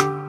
you